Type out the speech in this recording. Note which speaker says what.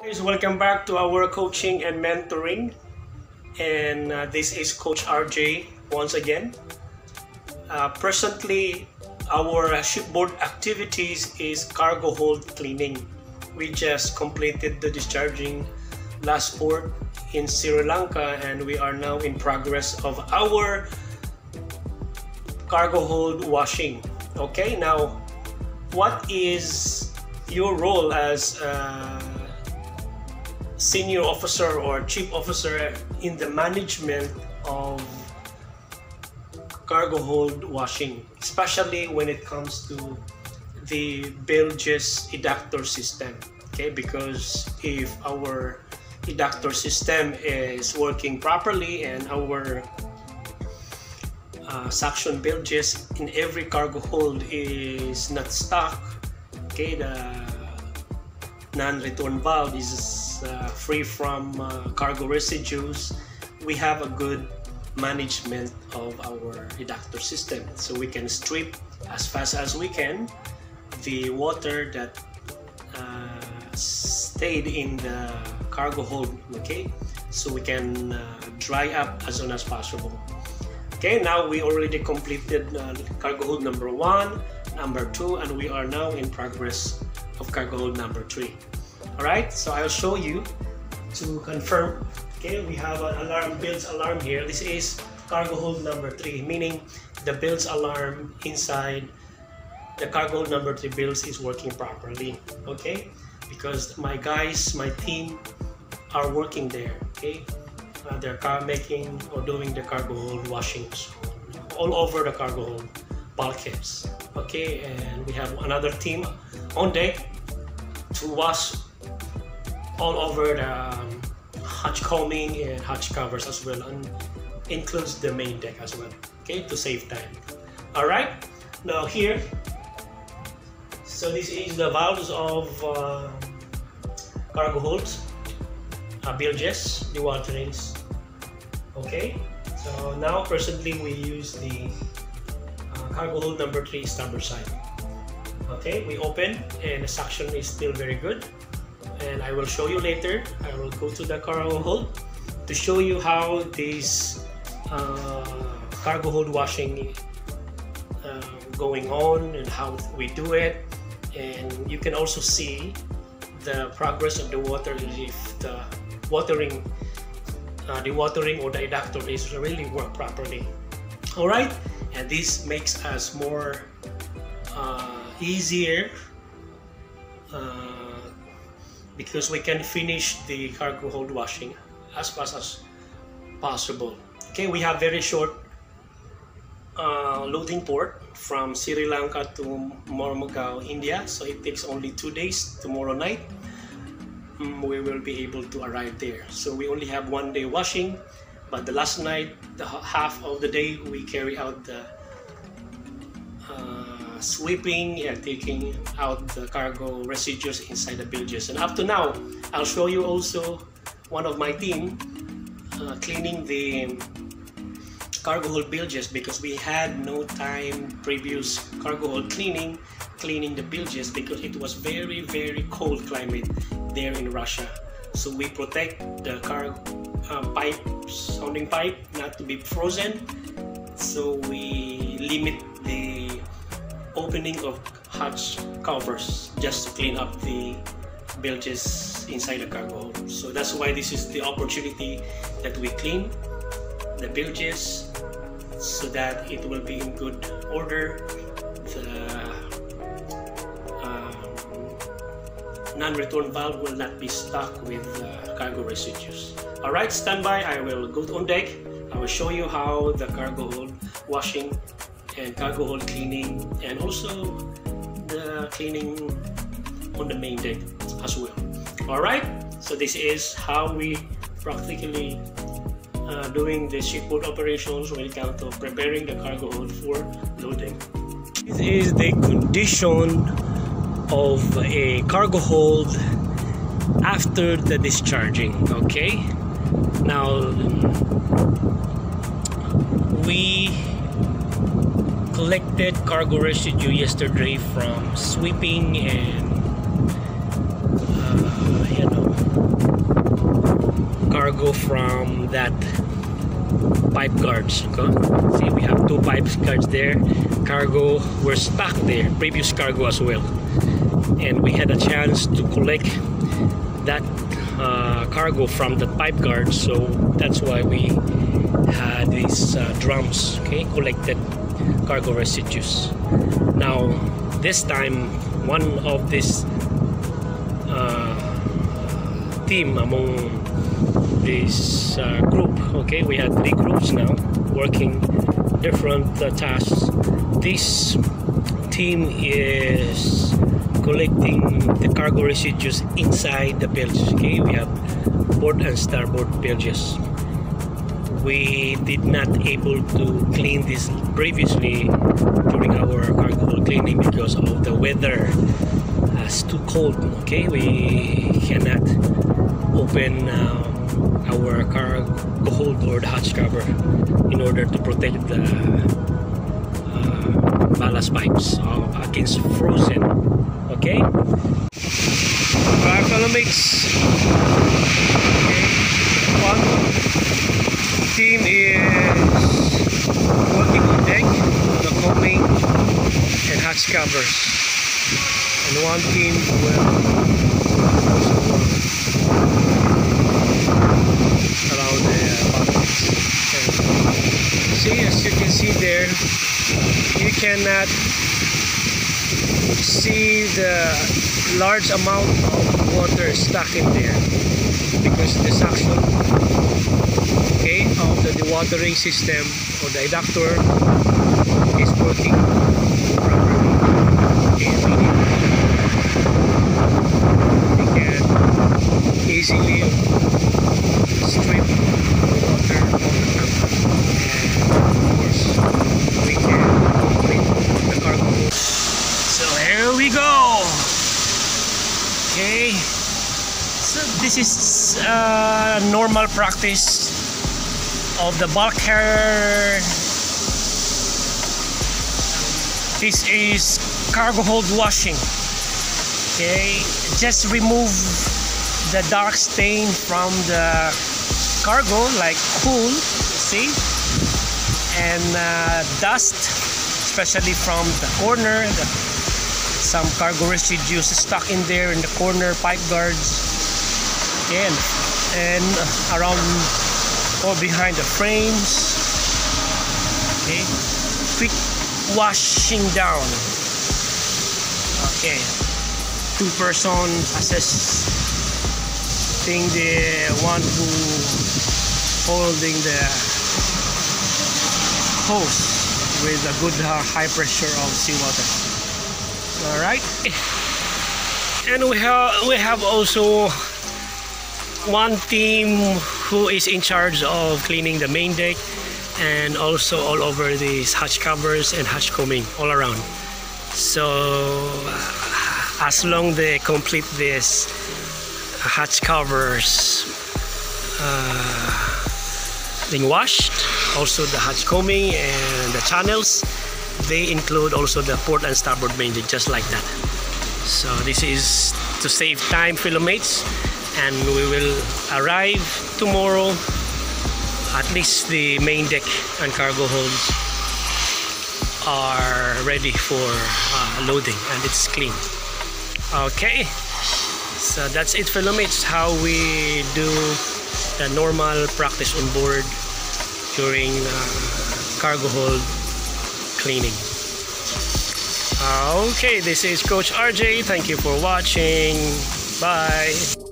Speaker 1: Please welcome back to our coaching and mentoring. And uh, this is Coach RJ once again. Uh, presently, our shipboard activities is cargo hold cleaning. We just completed the discharging last port in Sri Lanka and we are now in progress of our cargo hold washing. Okay, now what is your role as a senior officer or chief officer in the management of cargo hold washing, especially when it comes to the bilges eductor system? Okay, because if our eductor system is working properly and our uh, suction bilges in every cargo hold is not stuck. Okay the non-return valve is uh, free from uh, cargo residues. We have a good management of our eductor system so we can strip as fast as we can the water that uh, stayed in the cargo hold okay? So we can uh, dry up as soon as possible okay now we already completed uh, cargo hold number one number two and we are now in progress of cargo hold number three. All right so i'll show you to confirm okay we have an alarm bilge alarm here. This is cargo hold number three meaning the bilge alarm inside the cargo number three bilge is working properly okay? Because my guys my team are working there okay uh, they're car making or doing the cargo hold washings all over the cargo hold bulkheads okay? And we have another team on deck to wash all over the um, hatch coaming and hatch covers as well and includes the main deck as well okay? To save time. All right? Now here so this is the valves of uh, cargo holds uh, bilges, the waterings. Okay, so now presently we use the uh, cargo hold number 3 starboard side. Okay, we open and the suction is still very good. And I will show you later. I will go to the cargo hold to show you how this uh, cargo hold washing uh, going on and how we do it. And you can also see the progress of the water if the watering uh, the watering or the eductor is really work properly. All right and this makes us more uh, easier uh, because we can finish the cargo hold washing as fast as possible. Okay we have very short uh, loading port from Sri Lanka to Mormugao, India. So it takes only two days tomorrow night we will be able to arrive there. So we only have one day washing, but the last night, the half of the day, we carry out the uh, sweeping and taking out the cargo residues inside the bilges. And up to now, I'll show you also one of my team uh, cleaning the cargo hold bilges because we had no time previous cargo hold cleaning cleaning the bilges because it was very very cold climate there in Russia. So we protect the car uh, pipe, sounding pipe, not to be frozen. So we limit the opening of hatch covers just to clean up the bilges inside the cargo hold. So that's why this is the opportunity that we clean the bilges so that it will be in good order. The non-return valve will not be stuck with uh, cargo residues. Alright, stand by. I will go on deck. I will show you how the cargo hold washing and cargo hold cleaning and also the cleaning on the main deck as well. Alright, so this is how we practically uh, doing the shipboard operations when it comes to preparing the cargo hold for loading. This is the condition of a cargo hold after the discharging okay? Now we collected cargo residue yesterday from sweeping and uh, you know cargo from that pipe guards okay? see we have two pipe guards there. Cargo were stuck there previous cargo as well and we had a chance to collect that uh, cargo from the pipe guard so that's why we had these uh, drums okay collected cargo residues. Now this time one of this uh, team among this uh, group okay we had three groups now working different uh, tasks. This team is collecting the cargo residues inside the bilges okay? We have port and starboard bilges we did not able to clean this previously during our cargo cleaning because of the weather. Uh, it's too cold okay? We cannot open um, our cargo hold or the hatch cover in order to protect the uh, ballast pipes uh, against frozen okay. Fellow mates okay. one team is working on deck the coaming and hatch covers. And one team will see as you can see there you cannot see the large amount of water stuck in there because the suction okay of the dewatering system or the eductor is working properly. Meaning we can easily strip the water of the tank and of course we can complete the cargo so here we go okay so this uh, normal practice of the bulk carrier this is cargo hold washing. Okay just remove the dark stain from the cargo like cool see? And uh, dust especially from the corner the, some cargo residues stuck in there in the corner pipe guards and, around or behind the frames. Okay. Quick washing down. Okay. Two person assess assisting the one who holding the hose with a good uh, high pressure of seawater. All right. And we have we have also one team who is in charge of cleaning the main deck and also all over these hatch covers and hatch coaming all around. So uh, as long they complete this hatch covers uh, being washed also the hatch coaming and the channels they include also the port and starboard main deck just like that. So this is to save time filomates and we will arrive tomorrow at least the main deck and cargo holds are ready for uh, loading and it's clean. Okay so that's it for filomates how we do the normal practice on board during uh, cargo hold cleaning. Okay this is coach RJ thank you for watching. Bye